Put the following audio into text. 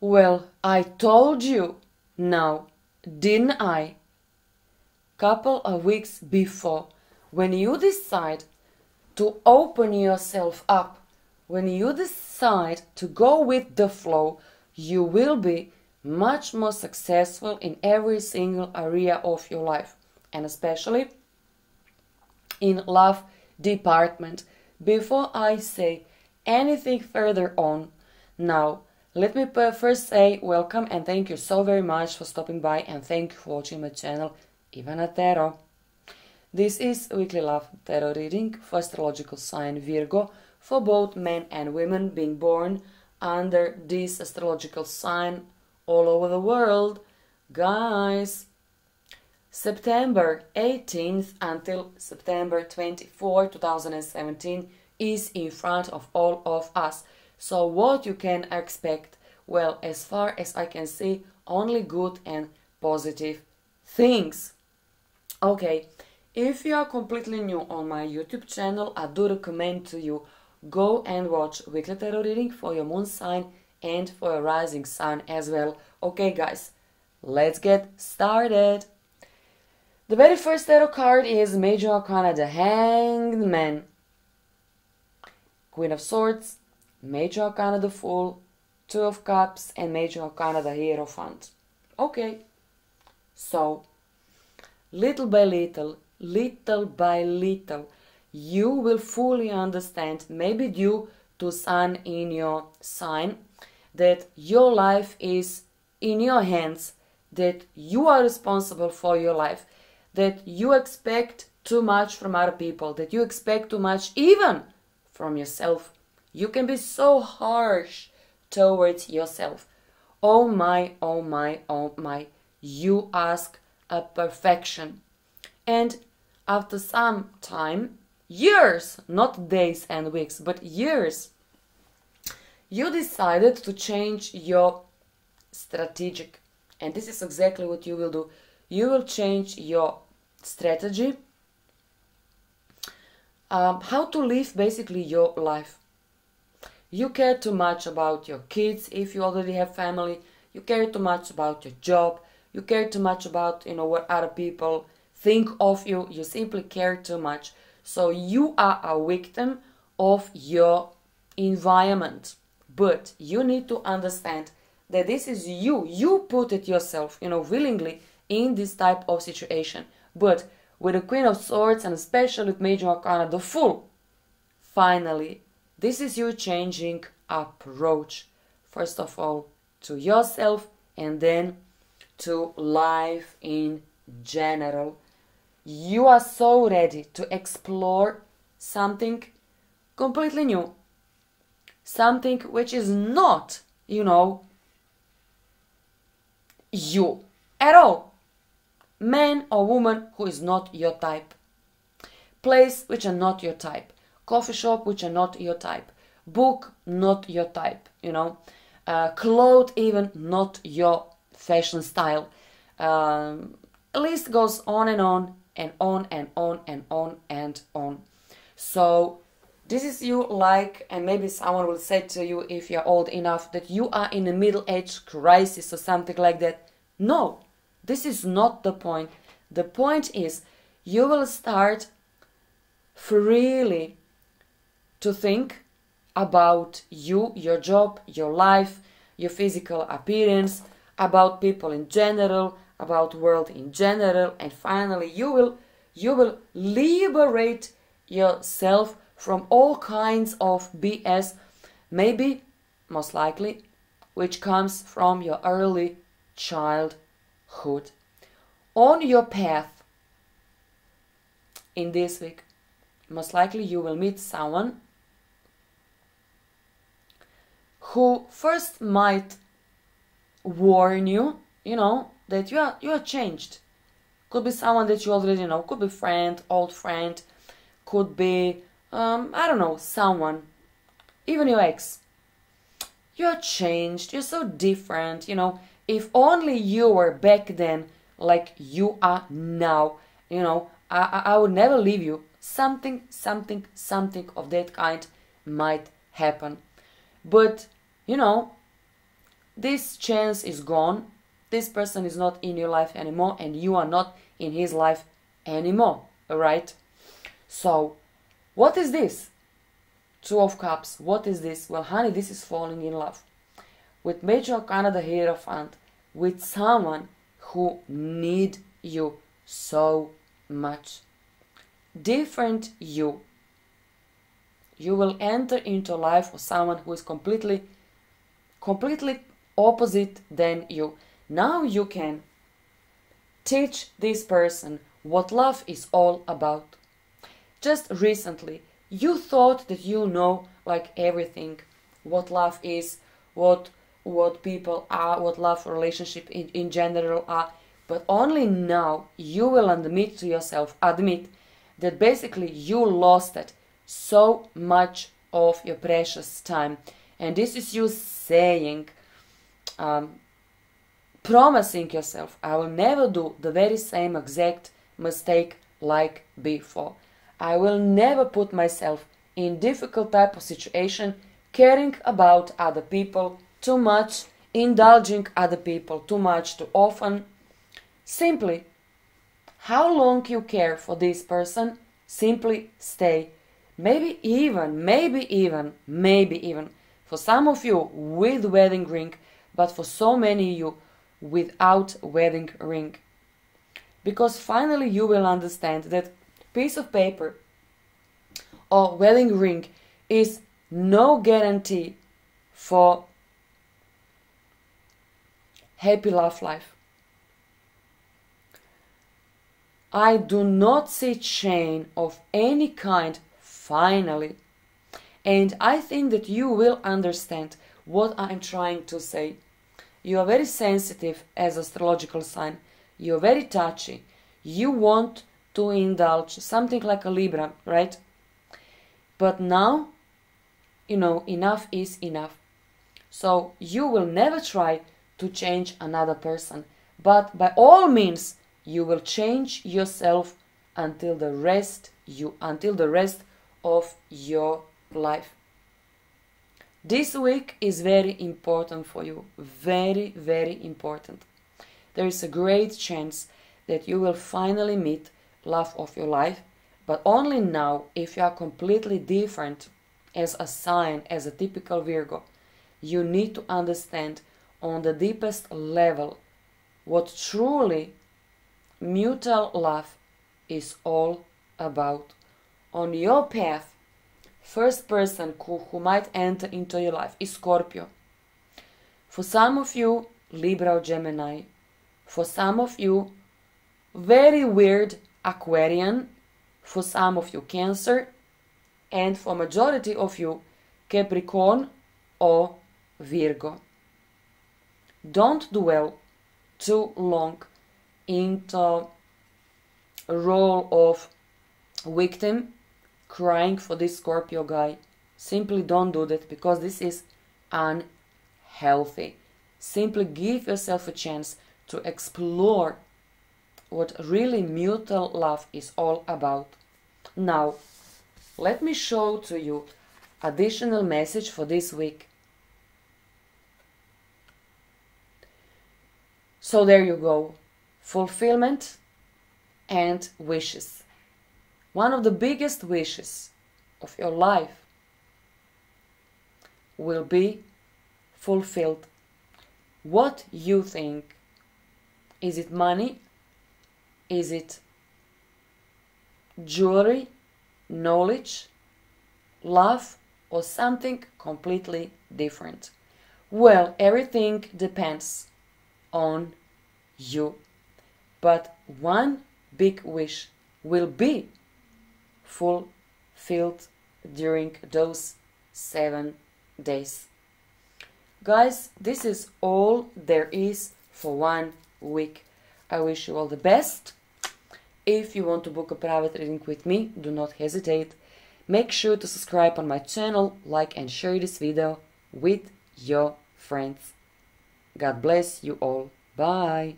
Well, I told you now, didn't I? Couple of weeks before, when you decide to open yourself up, when you decide to go with the flow, you will be much more successful in every single area of your life and especially in love department before i say anything further on now let me first say welcome and thank you so very much for stopping by and thank you for watching my channel ivana tarot this is weekly love tarot reading for astrological sign virgo for both men and women being born under this astrological sign all over the world. Guys, September 18th until September 24, 2017 is in front of all of us. So what you can expect? Well, as far as I can see, only good and positive things. Okay, if you are completely new on my YouTube channel, I do recommend to you go and watch weekly tarot reading for your moon sign and for a rising sun as well. Okay, guys, let's get started. The very first tarot card is Major Arcana, the Hanged Man. Queen of Swords, Major Arcana, the Fool, Two of Cups, and Major Arcana, the Hierophant. Okay, so little by little, little by little, you will fully understand, maybe due to sun in your sign, that your life is in your hands, that you are responsible for your life, that you expect too much from other people, that you expect too much even from yourself. You can be so harsh towards yourself. Oh my, oh my, oh my, you ask a perfection. And after some time, years, not days and weeks, but years, you decided to change your strategic and this is exactly what you will do you will change your strategy um, how to live basically your life you care too much about your kids if you already have family. You care too much about your job. You care too much about you know what other people think of you. You simply care too much. So you are a victim of your environment. But you need to understand that this is you. You put it yourself, you know, willingly in this type of situation. But with the Queen of Swords and especially with Major Arcana, the Fool, finally, this is you changing approach. First of all, to yourself and then to life in general. You are so ready to explore something completely new something which is not, you know, you at all. Man or woman who is not your type. Place which are not your type. Coffee shop which are not your type. Book not your type, you know. Uh, clothes even not your fashion style. Um, list goes on and on and on and on and on and on. So this is you like, and maybe someone will say to you if you're old enough that you are in a middle age crisis or something like that. No, this is not the point. The point is you will start freely to think about you, your job, your life, your physical appearance, about people in general, about world in general, and finally you will you will liberate yourself from all kinds of BS, maybe, most likely, which comes from your early childhood. On your path in this week, most likely you will meet someone who first might warn you, you know, that you are you are changed. Could be someone that you already know, could be friend, old friend, could be um, I don't know, someone, even your ex. You're changed, you're so different, you know. If only you were back then like you are now, you know, I, I would never leave you. Something, something, something of that kind might happen. But, you know, this chance is gone. This person is not in your life anymore, and you are not in his life anymore. Alright? So, what is this? Two of Cups. What is this? Well, honey, this is falling in love. With Major Arcana, the Hierophant, with someone who need you so much. Different you. You will enter into life of someone who is completely, completely opposite than you. Now you can teach this person what love is all about. Just recently, you thought that you know like everything, what love is, what what people are, what love relationship in, in general are, but only now you will admit to yourself, admit that basically you lost it so much of your precious time. And this is you saying, um, promising yourself, I will never do the very same exact mistake like before. I will never put myself in difficult type of situation caring about other people too much, indulging other people too much, too often. Simply, how long you care for this person, simply stay. Maybe even, maybe even, maybe even, for some of you with wedding ring, but for so many of you without wedding ring. Because finally you will understand that piece of paper or wedding ring is no guarantee for happy love life. I do not see chain of any kind finally. And I think that you will understand what I'm trying to say. You are very sensitive as astrological sign. You're very touchy. You want to indulge something like a Libra, right? But now, you know, enough is enough. So you will never try to change another person. But by all means, you will change yourself until the rest you until the rest of your life. This week is very important for you. Very, very important. There is a great chance that you will finally meet love of your life, but only now if you are completely different as a sign, as a typical Virgo. You need to understand on the deepest level what truly mutual love is all about. On your path, first person who, who might enter into your life is Scorpio. For some of you, Libra or Gemini. For some of you, very weird Aquarian. For some of you, Cancer. And for majority of you, Capricorn or Virgo. Don't dwell too long into role of victim crying for this Scorpio guy. Simply don't do that because this is unhealthy. Simply give yourself a chance to explore what really mutual love is all about. Now, let me show to you additional message for this week. So there you go. Fulfillment and wishes. One of the biggest wishes of your life will be fulfilled. What you think? Is it money? Is it jewelry, knowledge, love, or something completely different? Well, everything depends on you. But one big wish will be fulfilled during those seven days. Guys, this is all there is for one week. I wish you all the best. If you want to book a private reading with me, do not hesitate. Make sure to subscribe on my channel, like and share this video with your friends. God bless you all. Bye.